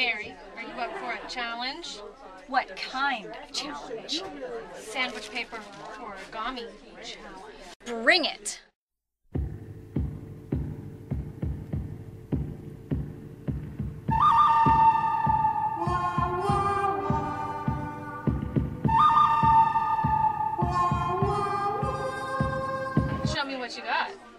Mary, are you up for a challenge? What kind of challenge? Sandwich paper origami challenge. Bring it! Show me what you got.